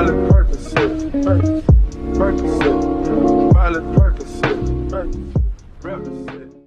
Miley Percocet, Percocet, Miley Percocet, Percocet.